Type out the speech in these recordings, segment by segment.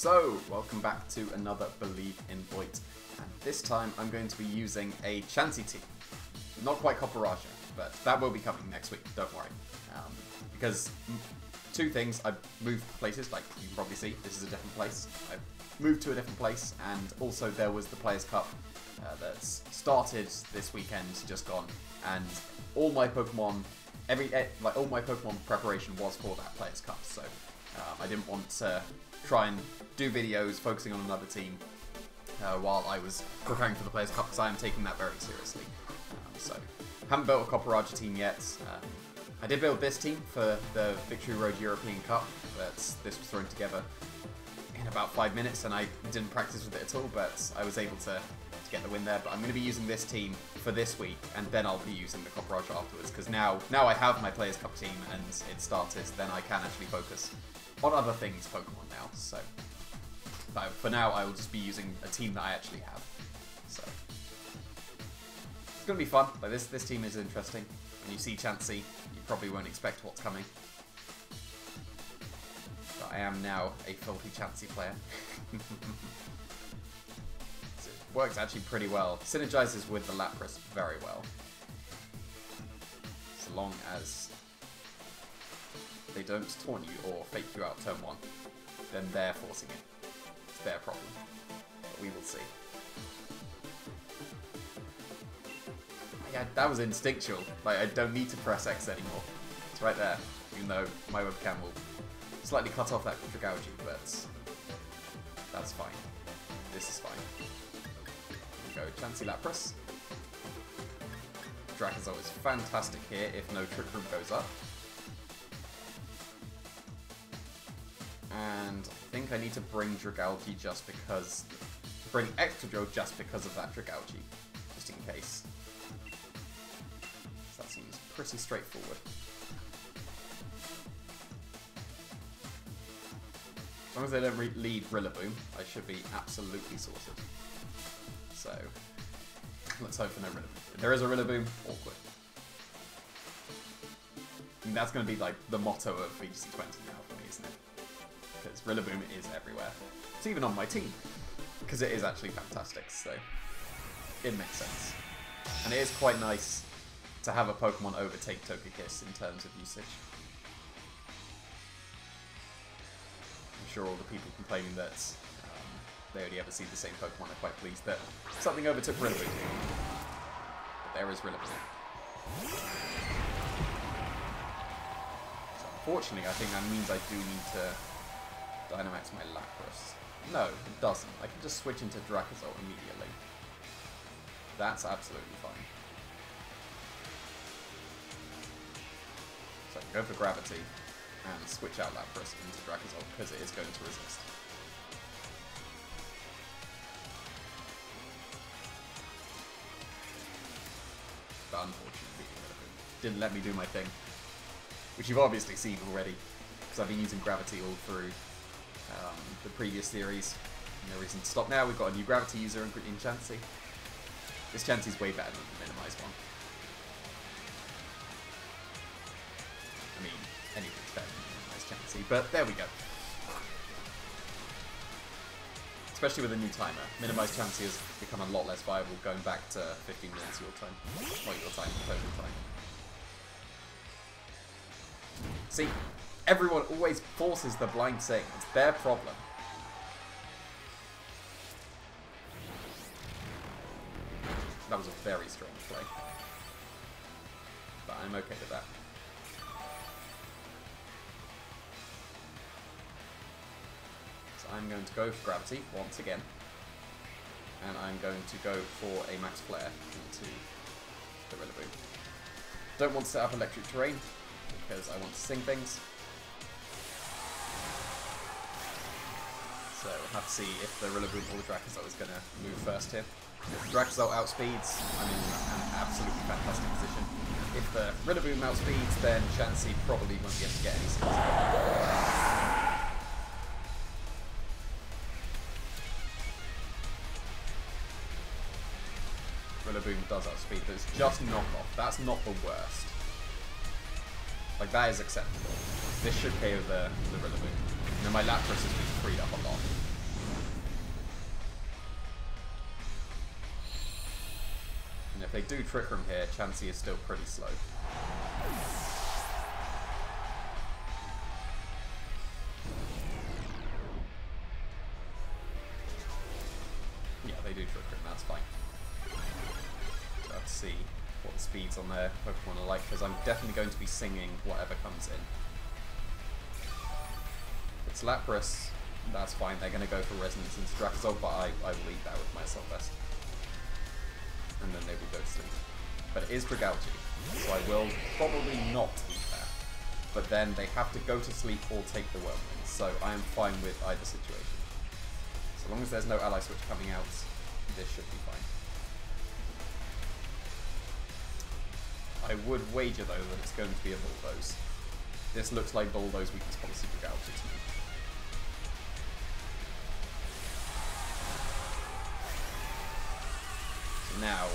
So, welcome back to another Believe in Boyt. And this time I'm going to be using a Chansey team. Not quite Copperajah, but that will be coming next week, don't worry. Um, because two things, I've moved places, like you can probably see, this is a different place. I've moved to a different place, and also there was the Players' Cup uh, started this weekend, just gone, and all my Pokemon, every eh, like all my Pokemon preparation was for that Players' Cup, so um, I didn't want to try and do videos focusing on another team uh, while I was preparing for the Players' Cup, because I am taking that very seriously. Um, so, haven't built a Copper Copperajah team yet. Um, I did build this team for the Victory Road European Cup, but this was thrown together in about five minutes, and I didn't practice with it at all, but I was able to, to get the win there. But I'm going to be using this team for this week, and then I'll be using the Copper Copperajah afterwards, because now, now I have my Players' Cup team, and it started, then I can actually focus on other things Pokemon now, so... But for now, I will just be using a team that I actually have, so... It's going to be fun, like this, this team is interesting. When you see Chansey, you probably won't expect what's coming. But I am now a filthy Chansey player. so it works actually pretty well. Synergizes with the Lapras very well. So long as they don't taunt you or fake you out turn one, then they're forcing it. It's their problem. But we will see. Yeah, that was instinctual. Like, I don't need to press X anymore. It's right there. Even though my webcam will slightly cut off that Dragalge, but that's fine. This is fine. Go Chansey Lapras. Dracozolt is fantastic here if no Trick Room goes up. And I think I need to bring Dragalge just because... Bring extra Joe just because of that Dragalge. Just in case. So that seems pretty straightforward. As long as they don't lead Rillaboom, I should be absolutely sorted. So, let's hope for no Rillaboom. If there is a Rillaboom, awkward. That's going to be like the motto of VGC 20 now Because Rillaboom is everywhere. It's even on my team. Because it is actually fantastic, so it makes sense. And it is quite nice to have a Pokemon overtake Togekiss in terms of usage. I'm sure all the people complaining that um, they only ever see the same Pokemon are quite pleased that something overtook Rillaboom. But there is Rillaboom. So unfortunately, I think that means I do need to Dynamax my Lapras. No, it doesn't. I can just switch into Dracozolt immediately. That's absolutely fine. So I can go for Gravity and switch out Lapras into Dracozolt because it is going to resist. But unfortunately, didn't let me do my thing. Which you've obviously seen already, because I've been using Gravity all through um, the previous series. No reason to stop now. We've got a new Gravity user in, in Chansey. This Chansey's way better than the minimized one. I mean, anything's better than minimized Chansey, but there we go. Especially with a new timer. Minimized Chansey has become a lot less viable going back to 15 minutes your time. Not your time, total time. See, everyone always forces the blind thing. It's their problem. That was a very strange play. But I'm okay with that. So I'm going to go for Gravity once again. And I'm going to go for a Max Flare into the Rillaboom. Don't want to set up Electric Terrain, because I want to sing things. Have to see if the Rillaboom or the Dracozolt is going to move first here. If Dracozolt outspeeds, I'm in an absolutely fantastic position. If the Rillaboom outspeeds, then Chansey probably won't be able to get any skills. Rillaboom does outspeed, but it's just knockoff. That's not the worst. Like, that is acceptable. This should KO the, the Rillaboom. Know, my Lapras has been freed up a lot. If they do Trick Room here, Chansey is still pretty slow. Yeah, they do Trick Room, that's fine. Let's see what the speeds on their Pokemon are like, because I'm definitely going to be singing whatever comes in. It's Lapras, that's fine, they're going to go for Resonance into Dracozolt, but I, I will eat that with myself best. And then they will go to sleep. But it is Dragalge, so I will probably not eat that. But then they have to go to sleep or take the Whirlwind, so I am fine with either situation. So long as there's no ally switch coming out, this should be fine. I would wager though that it's going to be a Bulldoze. This looks like Bulldoze weakness policy Dragalge now,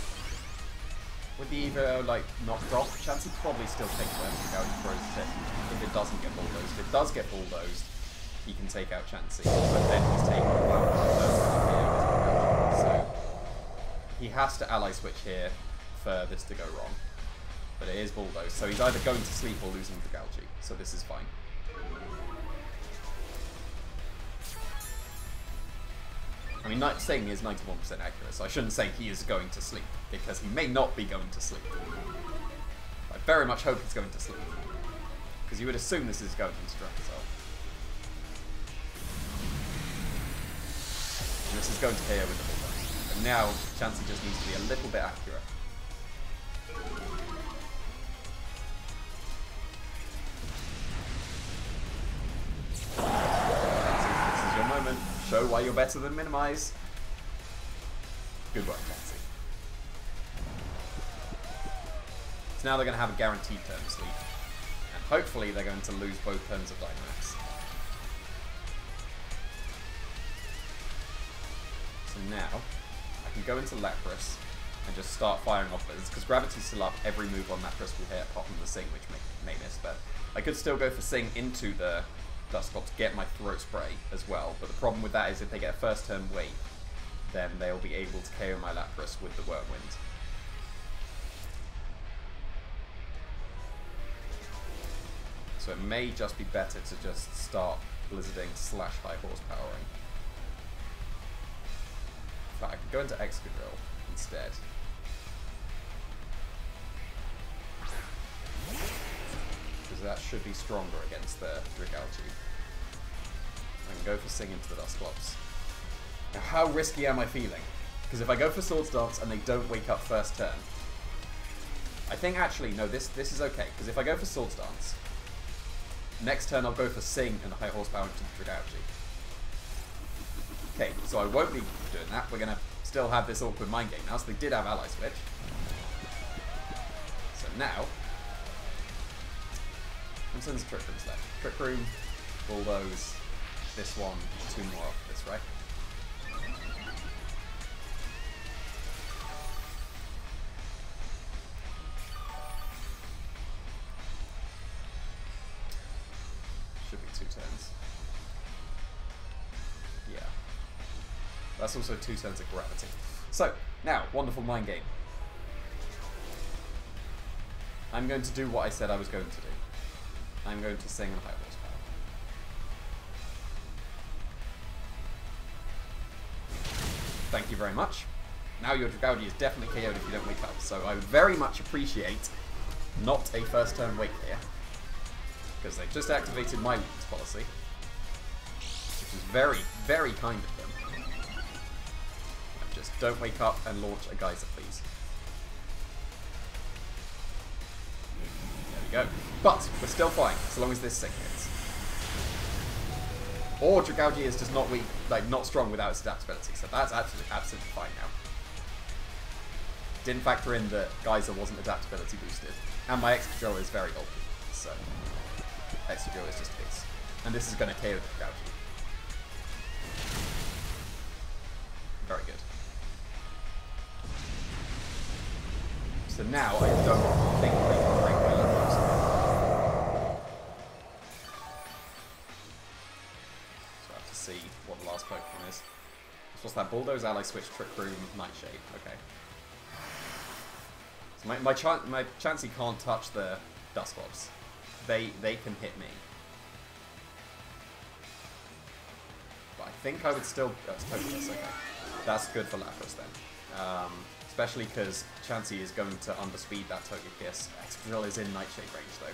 with the Eviolite knocked off, Chansey probably still takes whatever Dragalge throws at it if it doesn't get bulldozed. If it does get bulldozed, he can take out Chansey, but then he's taking So he has to ally switch here for this to go wrong. But it is Bulldoze, so he's either going to sleep or losing the Dragalge, so this is fine. I mean, saying he is 91% accurate, so I shouldn't say he is going to sleep, because he may not be going to sleep. I very much hope he's going to sleep. Because you would assume this is going into Dracozolt. And this is going to KO with the Bulldoze. But now, Chansey just needs to be a little bit accurate. Show why you're better than Minimize. Good work, Chansey. So now they're going to have a guaranteed turn of sleep. And hopefully they're going to lose both turns of Dynamax. So now, I can go into Lapras and just start firing off blizzards, because Gravity's still up, every move on Lapras will hit apart from the Sing, which may, may miss, but I could still go for Sing into the Dusclops get my Throat Spray as well, but the problem with that is if they get a first turn wait, then they'll be able to KO my Lapras with the Whirlwind. So it may just be better to just start blizzarding slash high horsepowering. In fact, I could go into Excadrill instead. That should be stronger against the Dragalge. I can go for Sing into the Dusclops. Now how risky am I feeling? Because if I go for Swords Dance and they don't wake up first turn, I think actually, no, this this is okay. Because if I go for Swords Dance, next turn I'll go for Sing and High Horsepower into the Dragalge. Okay, so I won't be doing that. We're going to still have this awkward mind game now, so they did have Ally Switch. So now, Crimson's Trick Room's left. Trick Room, Bulldoze, this one, two more off this, right? Should be two turns. Yeah. That's also two turns of gravity. So, now, wonderful mind game. I'm going to do what I said I was going to do. I'm going to sing on high horsepower. Thank you very much. Now your Dragalge is definitely KO'd if you don't wake up, so I would very much appreciate not a first turn wake here. Because they've just activated my weakness policy. Which is very, very kind of them. Just don't wake up and launch a geyser, please. There we go. But we're still fine, so long as this Sing hits. Or Dragalge is just not weak, like not strong without its adaptability, so that's absolutely absolutely fine now. Didn't factor in that Geyser wasn't adaptability boosted. And my Excadrill is very OP, so Excadrill is just his. And this is going to KO the Dragalge. Very good. So now I don't Bulldoze, Ally Switch, Trick Room, Nightshade. Okay. My my, chan my can't touch the Dusclops. They they can hit me. But I think I would still. That's okay. That's good for Lapras then. Um, especially because Chansey is going to underspeed that Togekiss. Excadrill is in Nightshade range though.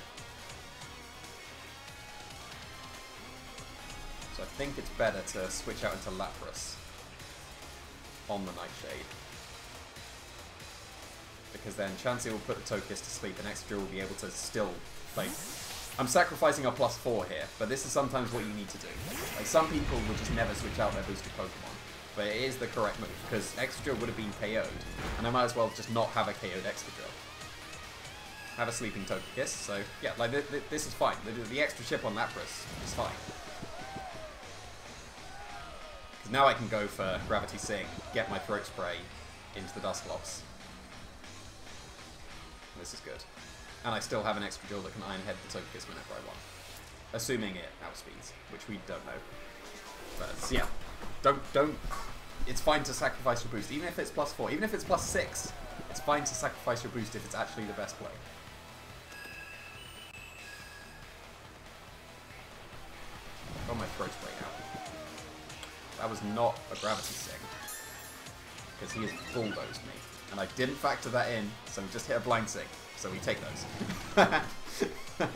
So I think it's better to switch out into Lapras on the Nightshade. Because then Chansey will put the Togekiss to sleep and Excadrill will be able to still, like... I'm sacrificing a plus 4 here, but this is sometimes what you need to do. Like, some people would just never switch out their boosted Pokemon. But it is the correct move, because Excadrill would have been KO'd, and I might as well just not have a KO'd Excadrill. Have a sleeping Togekiss, so yeah, like, th th this is fine. The, the extra chip on Lapras is fine. Now I can go for Gravity Sing, get my Throat Spray into the Dusclops. This is good. And I still have an Excadrill that can Iron Head the Togekiss whenever I want. Assuming it outspeeds, which we don't know. But yeah, don't don't. It's fine to sacrifice your boost, even if it's plus four, even if it's plus six. It's fine to sacrifice your boost if it's actually the best play. Was not a gravity sing. Because he has bulldozed me. And I didn't factor that in, so we just hit a blind sing. So we take those.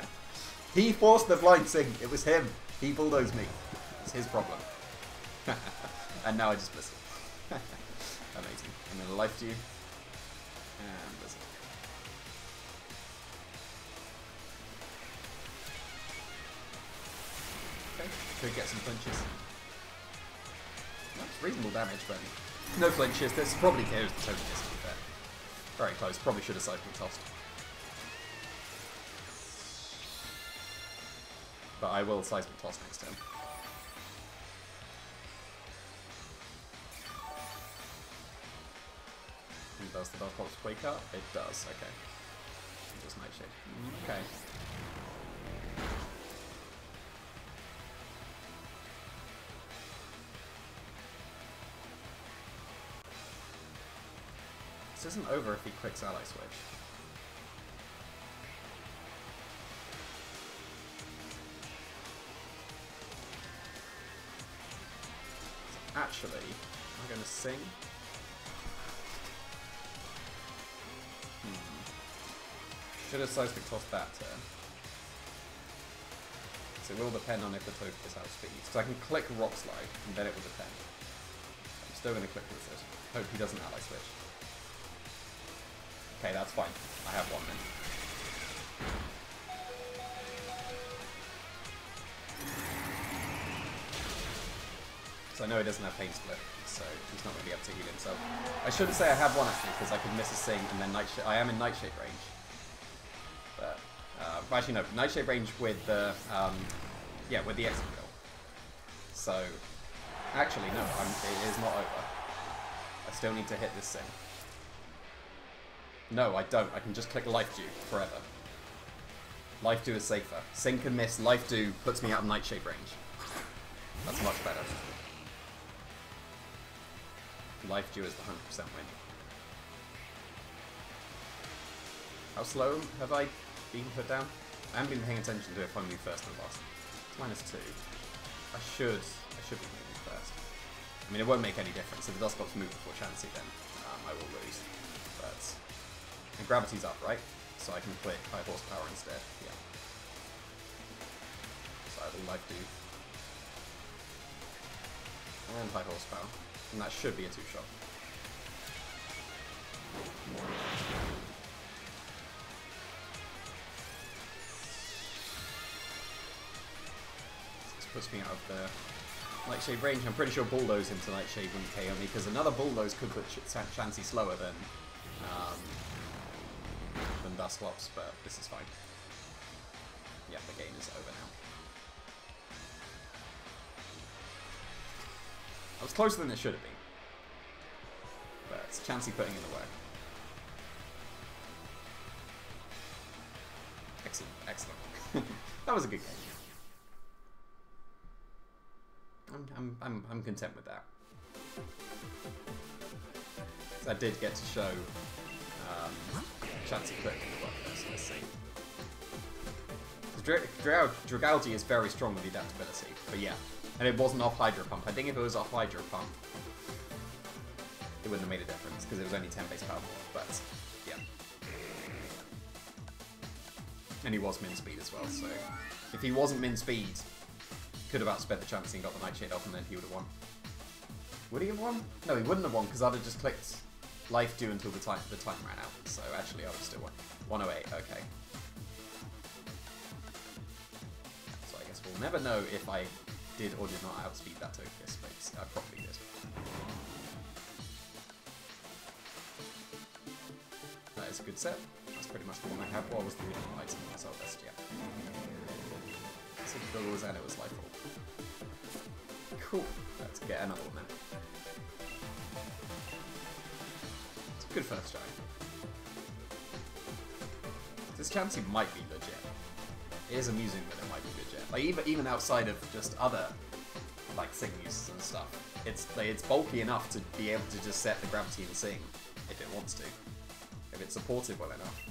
he forced the blind sing. It was him. He bulldozed me. It's his problem. and now I just it. Amazing. I'm going to life you. And it. Okay, could get some flinches. Reasonable damage, but no flinches. This probably KOs the Togekiss, to be fair. Very close. Probably should have seismic tossed. But I will seismic toss next turn. Does the Dusclops wake up? It does, okay. Just Nightshade. Okay. This isn't over if he clicks Ally Switch. Actually, I'm going to sing. Hmm. Should have seismic tossed that turn. So it will depend on if the Togekiss outspeeds. So I can click Rock Slide, and then it will depend. I'm still going to click it. Hope he doesn't ally switch. Okay, that's fine. I have one then. So I know he doesn't have Pain Split, so he's not going to be able to heal himself. I shouldn't say I have one actually, because I could miss a Sing and then Nightshade. I am in Nightshade range. But, uh, actually no, Nightshade range with the, um, yeah, with the Excadrill. So, actually no, I'm, it is not over. I still need to hit this Sing. No, I don't. I can just click Life Dew forever. Life Dew is safer. Sink and miss. Life Dew puts me out of Nightshade range. That's much better. Life Dew is the 100% win. How slow have I been put down? I haven't been paying attention to if I'm move first or last. It's minus two. I should, I should be moving first. I mean, it won't make any difference. If the Dusclops move before Chansey, then um, I will lose. But and gravity's up, right? So I can click high horsepower instead. Yeah. So I will Life Dew. And high horsepower. And that should be a two shot. This puts me out of the Nightshade range. I'm pretty sure Bulldoze into Nightshade wouldn't KO me because another Bulldoze could put Ch slower than um, than Dusclops, but this is fine. Yeah, the game is over now. I was closer than it should have been. But it's Chansey putting in the work. Excellent, excellent. that was a good game. I'm, I'm, I'm, I'm content with that. I did get to show um, Chansey Quick in the work first. Let's see. Dragalge is very strong with adaptability, but yeah. And it wasn't off Hydro Pump. I think if it was off Hydro Pump, it wouldn't have made a difference, because it was only 10 base power but yeah. And he was min speed as well, so if he wasn't min speed, could have outsped the Chansey and got the Nightshade off, and then he would have won. Would he have won? No, he wouldn't have won, because I'd have just clicked Life Dew until the time the time ran out. So actually, I was still won. 108, okay. So I guess we'll never know if I did or did not outspeed that Togekiss, but I probably did. That is a good set. That's pretty much the one I have. What was the item myself best? Yeah. So it was and it was Life Cool. Let's get another one then. Good first try. This Chansey might be legit. It is amusing that it might be legit. Like even even outside of just other like sing uses and stuff, it's like, it's bulky enough to be able to just set the gravity and sing if it wants to, if it's supported well enough.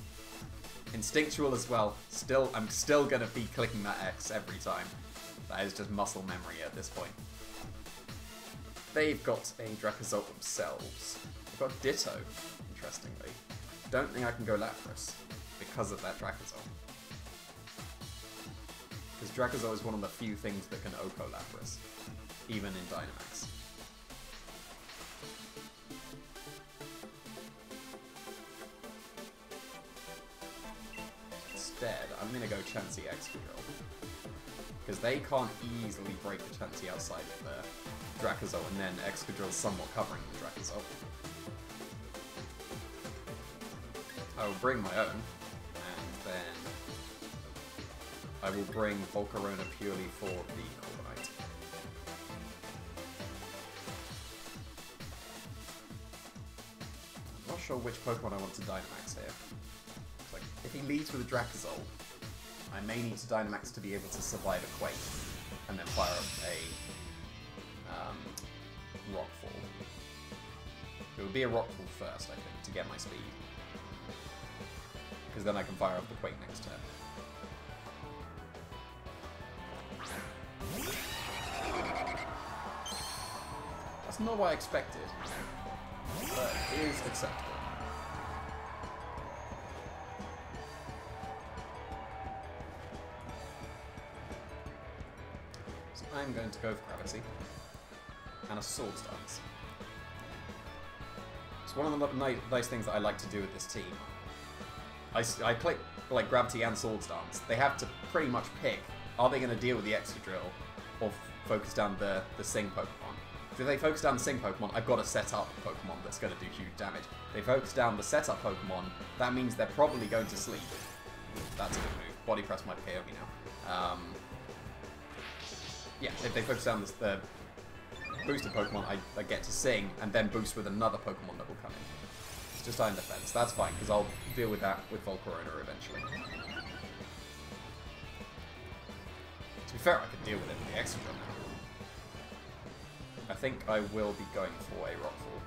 Instinctual as well. Still, I'm still gonna be clicking that X every time. That is just muscle memory at this point. They've got a Dracozolt themselves. They've got Ditto, interestingly. Don't think I can go Lapras because of that Dracozolt. Because Dracozolt is one of the few things that can OHKO Lapras, even in Dynamax. Instead, I'm to go Chansey Excadrill. Because they can't easily break the Chansey outside of the Dracozolt, and then Excadrill somewhat covering the Dracozolt. I will bring my own, and then I will bring Volcarona purely for the Corviknight. I'm not sure which Pokemon I want to Dynamax here. Like, if he leads with a Dracozolt, I may need to Dynamax to be able to survive a Quake, and then fire up a um, Rockfall. It would be a Rockfall first, I think, to get my speed. Because then I can fire off the Quake next turn. That's not what I expected, but it is acceptable. So I'm going to go for Gravity and a Swords Dance. It's one of the nice things that I like to do with this team. I, I play like Gravity and Swords Dance. They have to pretty much pick, are they going to deal with the extra drill or focus down the, the Sing Pokemon? If they focus down the Sing Pokemon, I've got to set up Pokemon that's going to do huge damage. If they focus down the setup Pokemon, that means they're probably going to sleep. That's a good move. Body Press might KO me now. Um, yeah, if they focus down the boosted Pokemon, I, I get to Sing, and then boost with another Pokemon that will come in. It's just Iron Defense. That's fine, because I'll deal with that with Volcarona eventually. To be fair, I can deal with it with the Excadrill now. I think I will be going for a Rockfall.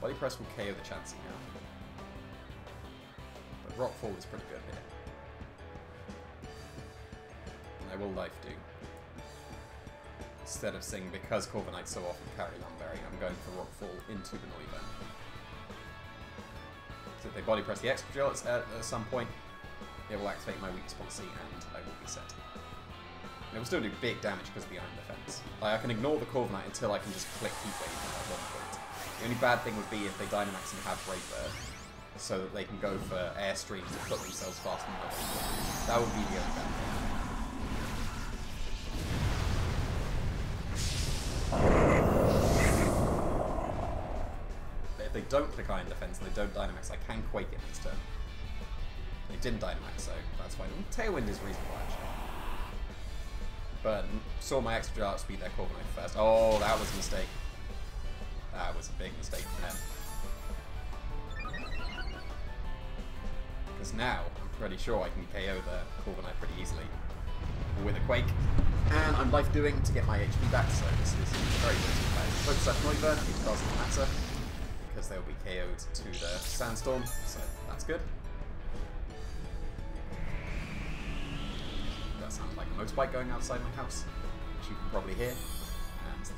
Body Press will KO the Chansey now. But Rockfall is pretty good here. Will Life Dew. Instead of Sing, because Corviknight so often carry Lum Berry, I'm going for Rockfall into the Noivern. So if they Body Press the Excadrill at, at some point, it will activate my weak spot C and I will be set. And it will still do big damage because of the Iron Defense. Like, I can ignore the Corviknight until I can just click Heat Wave at one point. The only bad thing would be if they Dynamax and have Brave so that they can go for Airstream to put themselves fast enough. That would be the only bad thing. They don't click Iron Defense and they don't Dynamax, I can Quake it this turn. They didn't Dynamax, so that's fine. Tailwind is reasonable, actually. But saw my extra outspeed their Corviknight first. Oh, that was a mistake. That was a big mistake from them. Because now, I'm pretty sure I can KO the Corviknight pretty easily. With a Quake. And I'm life doing to get my HP back, so this is very good. Focus at Noiva, it doesn't matter, because they'll be KO'd to the Sandstorm, so that's good. That sounds like a motorbike going outside my house, which you can probably hear. And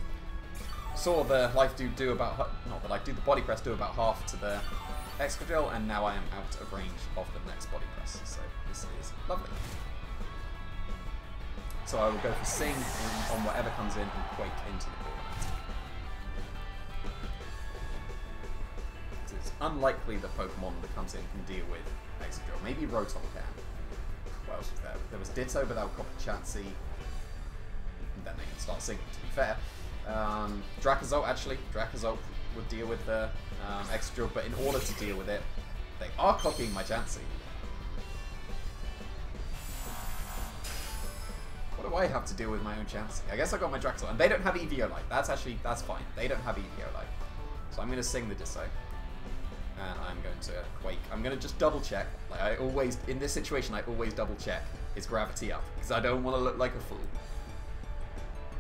saw the life do do about, not the life do, the body press do about half to the Excadrill, and now I am out of range of the next body press, so this is lovely. So I will go for Sing in, on whatever comes in and Quake into the Corviknight. It's unlikely the Pokemon that comes in can deal with Excadrill. Maybe Rotom can. What else was there? There was Ditto, Chansey. And then they can start singing, to be fair. Um, Dracozolt, actually. Dracozolt would deal with the um, but in order to deal with it, they are copying my Chansey. What do I have to deal with my own Chansey? I guess I got my Draxel, and they don't have Eviolite. That's actually, that's fine. They don't have Eviolite. So I'm going to sing the Ditto. And I'm going to Quake. I'm going to just double check. Like I always, in this situation, I always double check his gravity up. Because I don't want to look like a fool.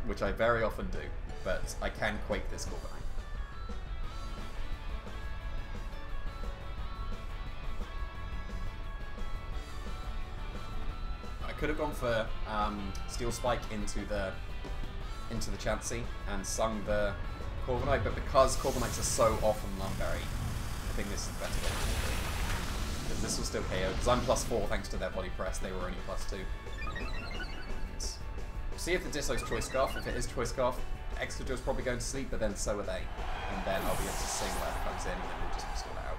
Which I very often do. But I can Quake this Corviknight. I could have gone for um, Steel Spike into the into the Chansey and sung the Corviknight, but because Corviknights are so often Lum Berry, think this is the better. Because this will still KO, because I'm plus 4 thanks to their body press, they were only plus 2. We'll see if the Ditto's Choice Scarf, if it is Choice Scarf, Excadrill's probably going to sleep, but then so are they. And then I'll be able to sing whatever comes in, and then we'll just sort it out.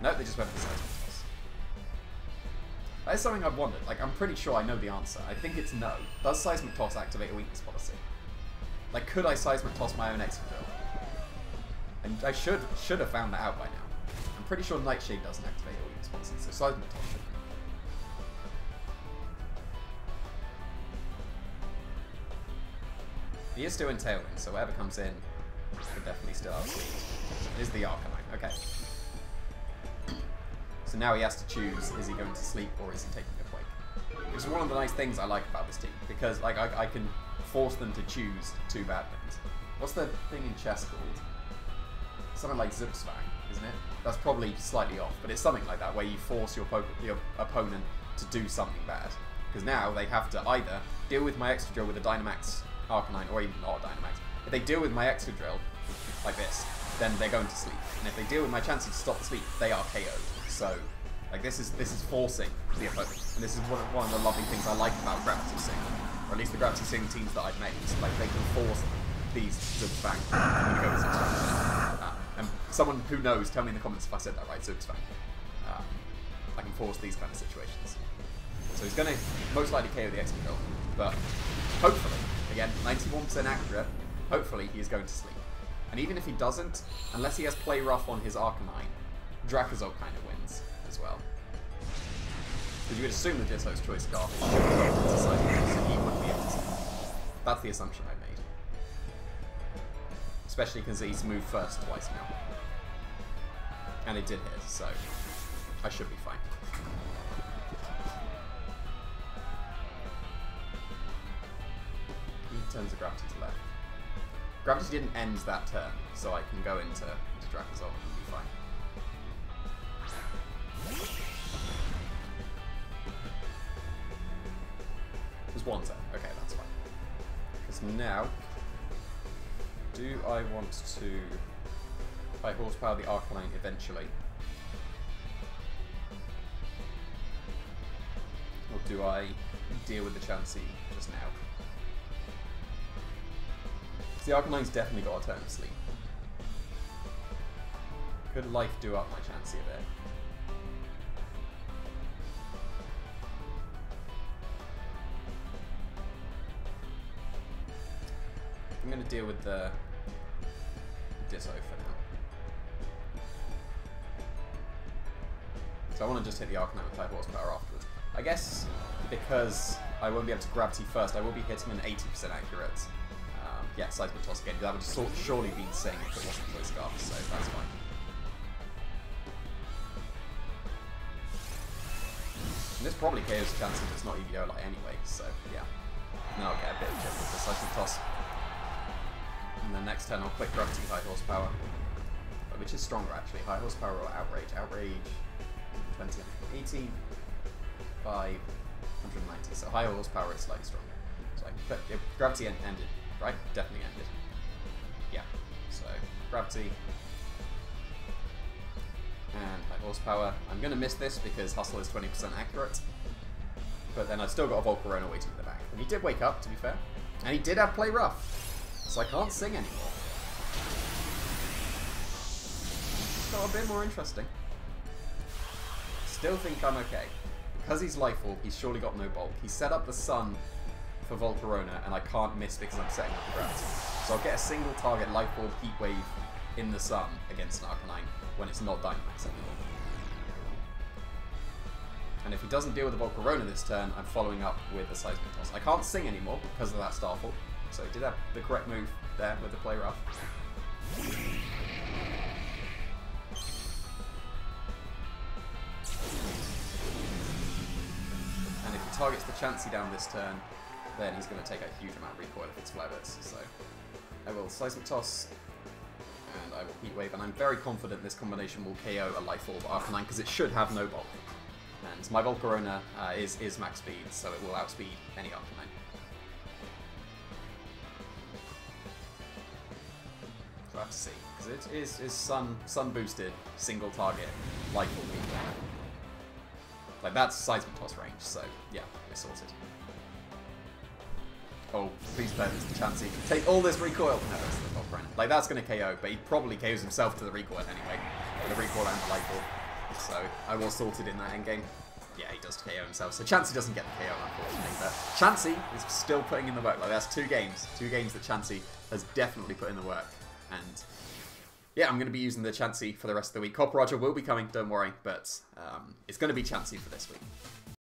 Nope, they just went for Seismic toss. that is something I've wondered. Like, I'm pretty sure I know the answer. I think it's no. Does Seismic Toss activate a weakness policy? Like, could I Seismic Toss my own Excadrill? And I should should have found that out by now. Pretty sure Nightshade doesn't activate all weakness policy, so Seismic Toss should He is still in Tailwind, so whatever comes in could definitely still outspeed. Is the Arcanine. Okay. So now he has to choose, is he going to sleep or is he taking a quake? Which is one of the nice things I like about this team, because like I, I can force them to choose two bad things. What's the thing in chess called? Something like Zugzwang, isn't it? That's probably slightly off, but it's something like that, where you force your, your opponent to do something bad. Because now they have to either deal with my Excadrill with a Dynamax Arcanine, or even not a Dynamax. If they deal with my Excadrill, like this, then they're going to sleep. And if they deal with my Chansey to stop the sleep, they are KO'd. So, like this is this is forcing the opponent, and this is one of, one of the lovely things I like about Gravity Sing, or at least the Gravity Sing teams that I've made. Like they can force these Zugzwang. I'm someone who knows, tell me in the comments if I said that right, Zugzwang. Um, I can force these kind of situations. So he's going to most likely KO the Excadrill, but hopefully, again, 91% accurate, hopefully he is going to sleep. And even if he doesn't, unless he has play rough on his Arcanine, Dracozolt kind of wins as well. Because you would assume the Ditto's Choice Scarf should go to so he wouldn't be able to That's the assumption I made. Especially because he's moved first twice now. And it did hit, so I should be fine. He turns the gravity to left. Gravity didn't end that turn, so I can go into, into and be fine. There's one turn. Okay, that's fine. Because now, do I want to high horsepower the Arcanine eventually? Or do I deal with the Chansey just now? the Arcanine's definitely got a turn to sleep. Could Life Dew up my Chansey a bit? I'm going to deal with the Ditto So I want to just hit the Arcanine with 5 horsepower afterwards. I guess because I won't be able to Gravity first, I will be hitting an 80% accurate. Um, yeah, Seismic Toss again. That would sort surely be insane if it wasn't for Scarf, so that's fine. And this probably KO's Chansey if it's not Eviolite anyway, so yeah. Now I'll get a bit of with the Seismic Toss. And then next turn I'll quick Gravity High Horsepower. Which is stronger actually, High Horsepower or Outrage? Outrage 20, 80, 5, 190. So High Horsepower is slightly stronger. So I yeah, Gravity en ended, right? Definitely ended. Yeah. So Gravity. And High Horsepower. I'm going to miss this because Hustle is 20% accurate. But then I've still got a Volcarona waiting in the back. And he did wake up, to be fair. And he did have Play Rough. So I can't sing anymore. It's got a bit more interesting. Still think I'm okay. Because he's Life Orb, he's surely got no bulk. He set up the sun for Volcarona, and I can't miss because I'm setting up the gravity. So I'll get a single target Life Orb Heat Wave in the sun against an Arcanine when it's not Dynamax anymore. And if he doesn't deal with the Volcarona this turn, I'm following up with the Seismic Toss. I can't sing anymore because of that Starfall, so he did have the correct move there with the Play Rough. Targets the Chansey down this turn, then he's going to take a huge amount of recoil if it's Flare Blitz. So I will Seismic Toss, and I will Heat Wave, and I'm very confident this combination will KO a Life Orb Arcanine because it should have no bulk. And my Volcarona uh, is, is max speed, so it will outspeed any Arcanine. So I have to see, because it is, is sun, sun boosted, single target, Life Orb. Like that's Seismic Toss range, so yeah, we're sorted. Oh, please play this to Chansey. Take all this recoil! No, that's the top Like that's gonna KO, but he probably KOs himself to the recoil anyway. The recoil and the light ball. So I was sorted in that endgame. Yeah, he does KO himself. So Chansey doesn't get the KO, unfortunately. But Chansey is still putting in the work. Like that's two games. Two games that Chansey has definitely put in the work. And yeah, I'm going to be using the Chansey for the rest of the week. Copperajah will be coming, don't worry. But um, it's going to be Chansey for this week.